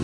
う